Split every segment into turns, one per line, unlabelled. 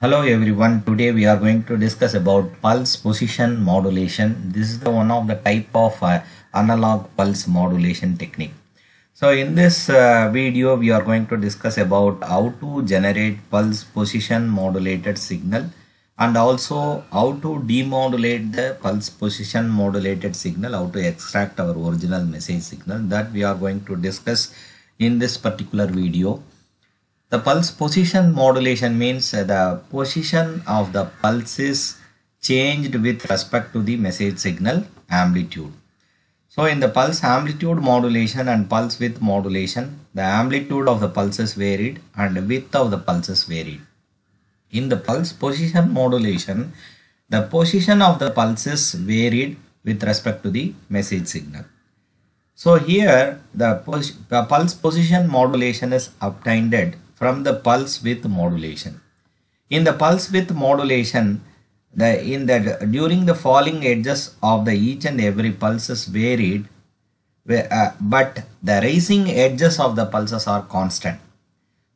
Hello everyone, today we are going to discuss about pulse position modulation. This is the one of the type of uh, analog pulse modulation technique. So in this uh, video we are going to discuss about how to generate pulse position modulated signal and also how to demodulate the pulse position modulated signal, how to extract our original message signal that we are going to discuss in this particular video. The pulse position modulation means the position of the pulse is changed with respect to the message signal amplitude. So in the pulse amplitude modulation and pulse width modulation, the amplitude of the pulses varied and width of the pulses varied. In the pulse position modulation, the position of the pulses varied with respect to the message signal. So here the, the pulse position modulation is obtained from the pulse width modulation. In the pulse width modulation, the in the during the falling edges of the each and every pulses varied, uh, but the rising edges of the pulses are constant.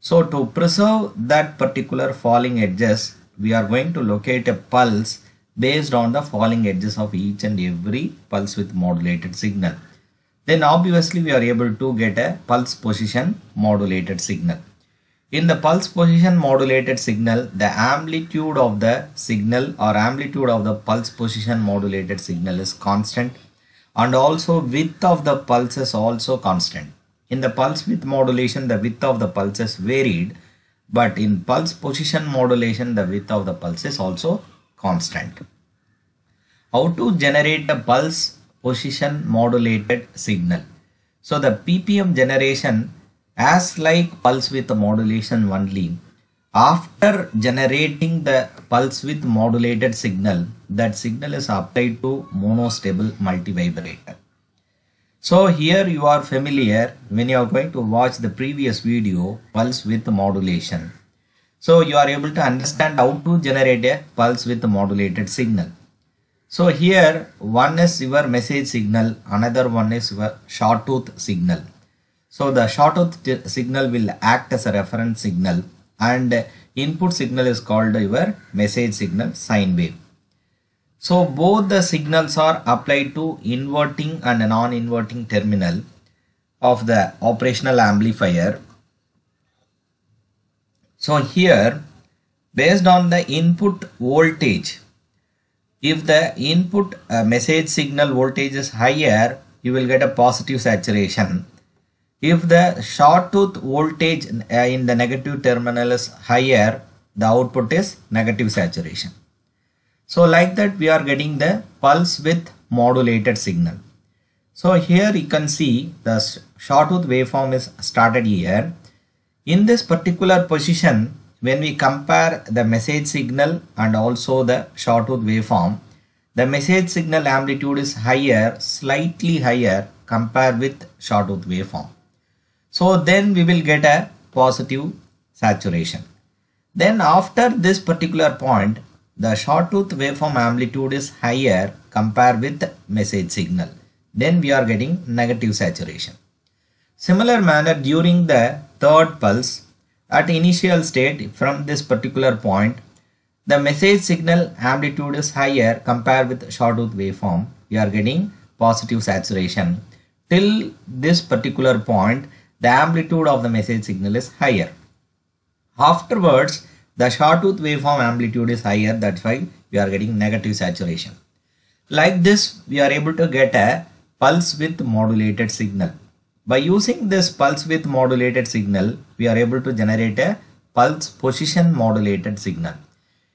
So to preserve that particular falling edges, we are going to locate a pulse based on the falling edges of each and every pulse width modulated signal. Then obviously we are able to get a pulse position modulated signal. In the pulse position modulated signal, the amplitude of the signal or amplitude of the pulse position modulated signal is constant and also width of the pulse is also constant. In the pulse width modulation, the width of the pulse is varied, but in pulse position modulation, the width of the pulse is also constant. How to generate a pulse position modulated signal? So the PPM generation as like pulse width modulation only. After generating the pulse width modulated signal that signal is applied to monostable multivibrator. So here you are familiar when you are going to watch the previous video pulse width modulation. So you are able to understand how to generate a pulse width modulated signal. So here one is your message signal another one is your sawtooth signal so the Sawtooth signal will act as a reference signal and input signal is called your message signal sine wave. So both the signals are applied to inverting and non-inverting terminal of the operational amplifier. So here based on the input voltage if the input uh, message signal voltage is higher you will get a positive saturation if the sawtooth voltage in the negative terminal is higher, the output is negative saturation. So like that we are getting the pulse width modulated signal. So here you can see the sawtooth waveform is started here. In this particular position, when we compare the message signal and also the sawtooth waveform, the message signal amplitude is higher, slightly higher compared with sawtooth waveform. So then we will get a positive saturation. Then after this particular point, the sawtooth waveform amplitude is higher compared with message signal. Then we are getting negative saturation. Similar manner during the third pulse at initial state from this particular point, the message signal amplitude is higher compared with sawtooth waveform. We are getting positive saturation. Till this particular point, the amplitude of the message signal is higher. Afterwards, the sawtooth waveform amplitude is higher. That's why we are getting negative saturation. Like this, we are able to get a pulse width modulated signal. By using this pulse width modulated signal, we are able to generate a pulse position modulated signal.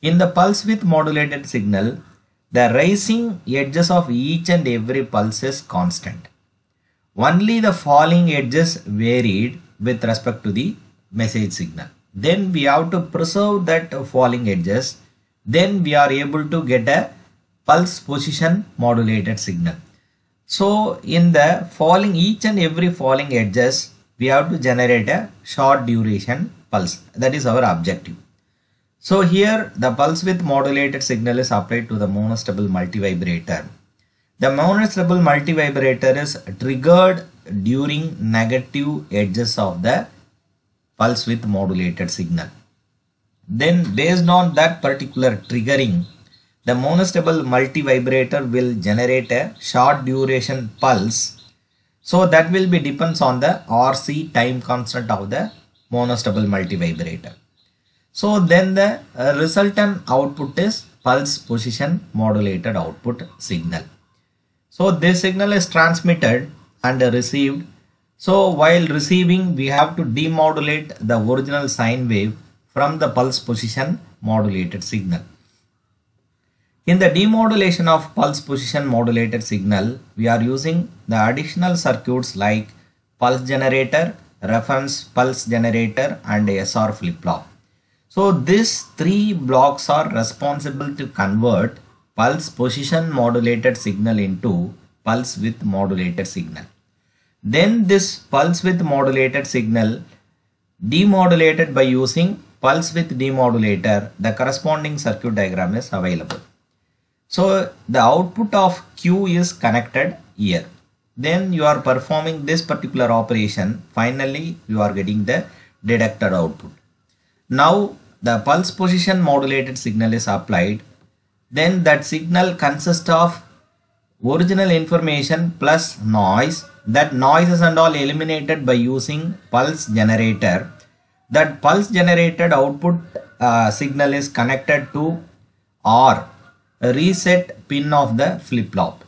In the pulse width modulated signal, the rising edges of each and every pulse is constant. Only the falling edges varied with respect to the message signal. Then we have to preserve that falling edges. Then we are able to get a pulse position modulated signal. So in the falling each and every falling edges, we have to generate a short duration pulse. That is our objective. So here the pulse width modulated signal is applied to the monostable multivibrator. The monostable multivibrator is triggered during negative edges of the pulse width modulated signal. then based on that particular triggering, the monostable multivibrator will generate a short duration pulse. So that will be depends on the RC time constant of the monostable multivibrator. So then the uh, resultant output is pulse position modulated output signal. So this signal is transmitted and received. So while receiving we have to demodulate the original sine wave from the pulse position modulated signal. In the demodulation of pulse position modulated signal, we are using the additional circuits like pulse generator, reference pulse generator and SR flip-flop. So these three blocks are responsible to convert pulse position modulated signal into pulse width modulated signal. Then this pulse width modulated signal demodulated by using pulse width demodulator, the corresponding circuit diagram is available. So the output of Q is connected here. Then you are performing this particular operation. Finally, you are getting the detected output. Now the pulse position modulated signal is applied. Then that signal consists of original information plus noise. That noises and all eliminated by using pulse generator. That pulse generated output uh, signal is connected to R reset pin of the flip-flop.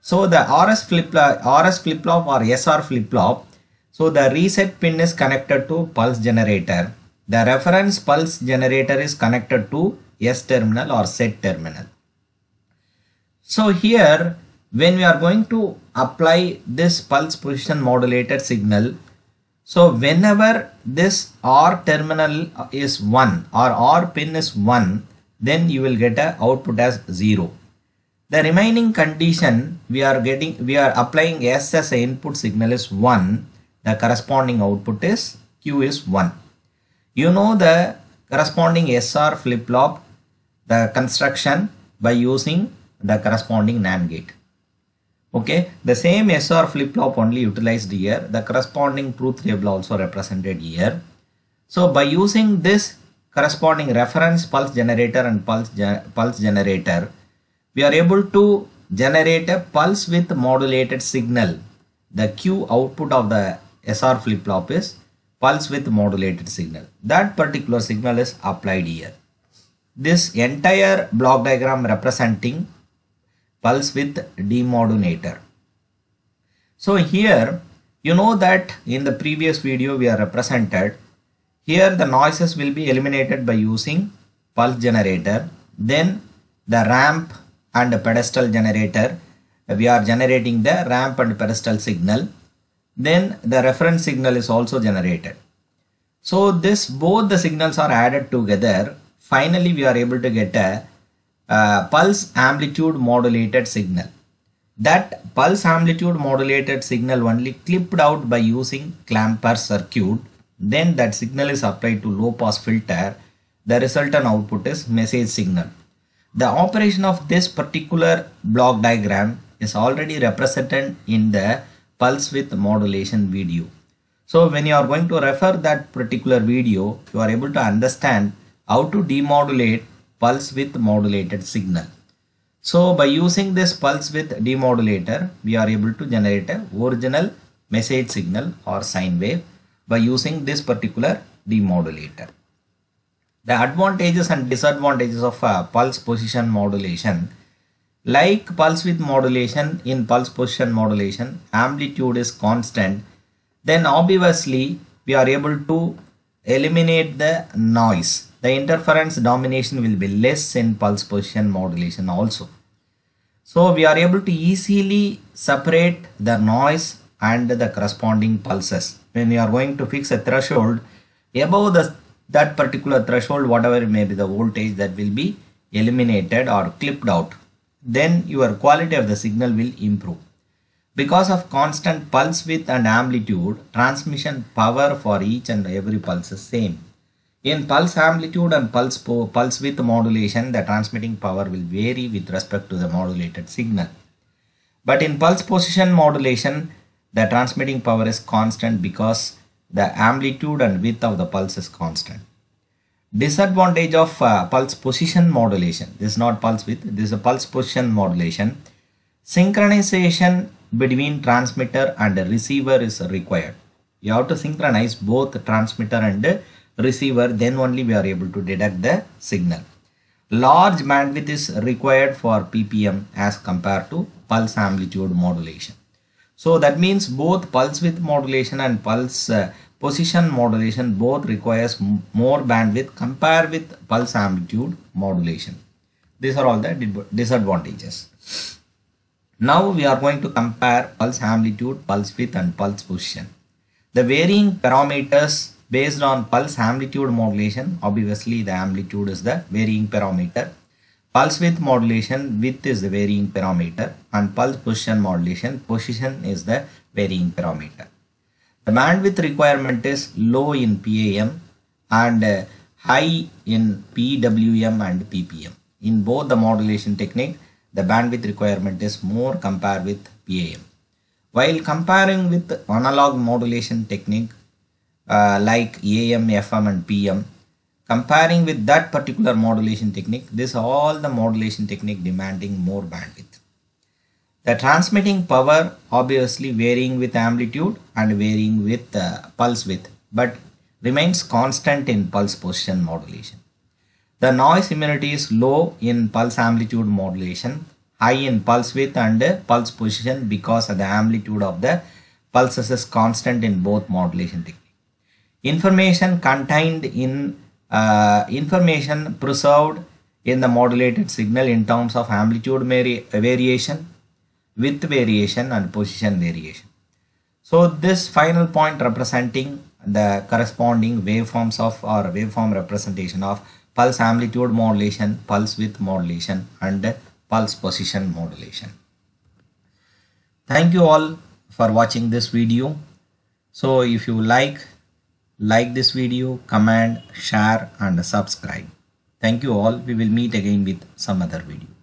So the RS flip-flop RS flip-flop or SR flip-flop. So the reset pin is connected to pulse generator. The reference pulse generator is connected to S terminal or set terminal. So here when we are going to apply this pulse position modulated signal so whenever this R terminal is 1 or R pin is 1 then you will get a output as 0. The remaining condition we are getting we are applying S as a input signal is 1 the corresponding output is Q is 1. You know the corresponding SR flip-flop the construction by using the corresponding NAND gate. Okay, the same SR flip-flop only utilized here. The corresponding truth table also represented here. So by using this corresponding reference pulse generator and pulse, pulse generator, we are able to generate a pulse width modulated signal. The Q output of the SR flip-flop is pulse width modulated signal. That particular signal is applied here. This entire block diagram representing pulse width demodulator. So here you know that in the previous video we are represented here the noises will be eliminated by using pulse generator. Then the ramp and pedestal generator. We are generating the ramp and pedestal signal. Then the reference signal is also generated. So this both the signals are added together. Finally, we are able to get a, a pulse amplitude modulated signal. That pulse amplitude modulated signal only clipped out by using clamper circuit then that signal is applied to low pass filter. The resultant output is message signal. The operation of this particular block diagram is already represented in the pulse width modulation video. So when you are going to refer that particular video, you are able to understand how to demodulate pulse width modulated signal. So by using this pulse width demodulator, we are able to generate a original message signal or sine wave by using this particular demodulator. The advantages and disadvantages of uh, pulse position modulation like pulse width modulation in pulse position modulation amplitude is constant then obviously we are able to eliminate the noise the interference domination will be less in pulse position modulation also. So we are able to easily separate the noise and the corresponding pulses. When you are going to fix a threshold above the that particular threshold whatever may be the voltage that will be eliminated or clipped out then your quality of the signal will improve. Because of constant pulse width and amplitude transmission power for each and every pulse is same in pulse amplitude and pulse pulse width modulation the transmitting power will vary with respect to the modulated signal but in pulse position modulation the transmitting power is constant because the amplitude and width of the pulse is constant. Disadvantage of uh, pulse position modulation. This is not pulse width, this is a pulse position modulation. Synchronization between transmitter and receiver is required. You have to synchronize both transmitter and receiver then only we are able to detect the signal. Large bandwidth is required for PPM as compared to pulse amplitude modulation. So that means both pulse width modulation and pulse uh, position modulation both requires more bandwidth compared with pulse amplitude modulation. These are all the disadvantages. Now we are going to compare pulse amplitude, pulse width and pulse position. The varying parameters based on pulse amplitude modulation, obviously the amplitude is the varying parameter. Pulse width modulation, width is the varying parameter and pulse position modulation, position is the varying parameter. The bandwidth requirement is low in PAM and uh, high in PWM and PPM. In both the modulation technique, the bandwidth requirement is more compared with PAM. While comparing with analog modulation technique uh, like AM, FM and PM, comparing with that particular modulation technique, this all the modulation technique demanding more bandwidth. The transmitting power obviously varying with amplitude and varying with uh, pulse width but remains constant in pulse position modulation. The noise immunity is low in pulse amplitude modulation, high in pulse width and pulse position because the amplitude of the pulses is constant in both modulation technique. Information contained in uh, information preserved in the modulated signal in terms of amplitude variation, width variation and position variation. So this final point representing the corresponding waveforms of or waveform representation of pulse amplitude modulation, pulse width modulation and pulse position modulation. Thank you all for watching this video. So if you like, like this video, comment, share and subscribe. Thank you all. We will meet again with some other video.